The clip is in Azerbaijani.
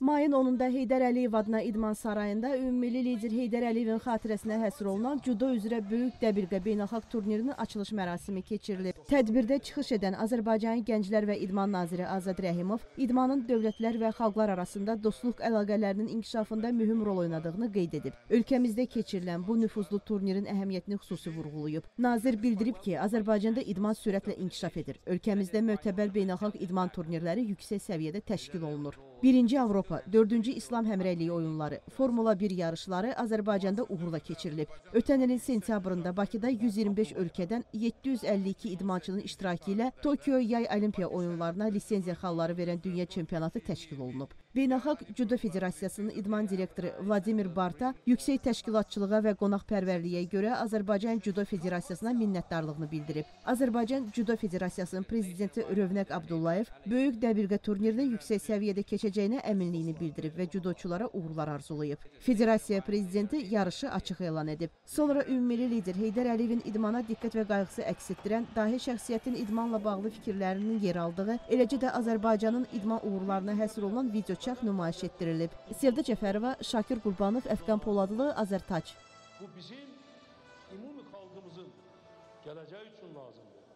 Mayın 10-da Heydər Əliyev adına İdman Sarayında ümummilli lider Heydər Əliyevin xatirəsinə həsr olunan judo üzrə böyük dəbilqə beynəlxalq turnirinin açılış mərasimi keçirilib. Tədbirdə çıxış edən Azərbaycanın Gənclər və İdman naziri Azad Rəhimov idmanın dövlətlər və xalqlar arasında dostluq əlaqələrinin inkişafında mühüm rol oynadığını qeyd edib. Ölkəmizdə keçirilən bu nüfuzlu turnirin əhəmiyyətini xüsusi vurğulayıb. Nazir bildirib ki, Azərbaycanda idman sürətlə inkişaf edir. Ölkəmizdə mötəbər beynəlxalq idman turnirləri yüksək səviyyədə təşkil olunur. 1-ci Avropa, 4-cü İslam həmrəyliyi oyunları, Formula 1 yarışları Azərbaycanda uğurla keçirilib. Ötən ilin sentyabrında Bakıda 125 ölkədən 752 idmançının iştirakı ilə Tokyo Yay Olimpiya oyunlarına lisenziya xalları verən dünya çempionatı təşkil olunub. Beynəlxalq Judo Federasiyasının idman direktoru Vladimir Barta yüksək təşkilatçılığa və qonaqpərvərliyə görə Azərbaycan Judo Federasiyasına minnətdarlığını bildirib. Azərbaycan Judo Federasiyasının prezidenti Rövnəq Abdullayev böyük dəbilqə turnirinin yüksək səviyyədə keçəcəyinə əminliyini bildirib və judoçulara uğurlar arzulayıb. Federasiya prezidenti yarışı açıq elan edib. Sonra ümummilli lider Heydər Əliyevin idmana diqqət və qayğısı əks etdirən dahi şəxsiyyətin idmanla bağlı fikirlərinin yer aldığı, eləcə də Azərbaycanın idman uğurlarına həsr olunan videoçarx nümayiş etdirilib. Sevda Cəfərova, Şakir Qurbanov, Əfqan Poladlı, Azərtac. Bu bizim ümumi xalqımızın gələcəyi üçün lazımdır.